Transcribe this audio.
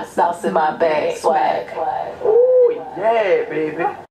hot sauce in my bag swag. Ooh, yeah, baby.